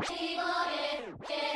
Keep Keyboarded, yeah.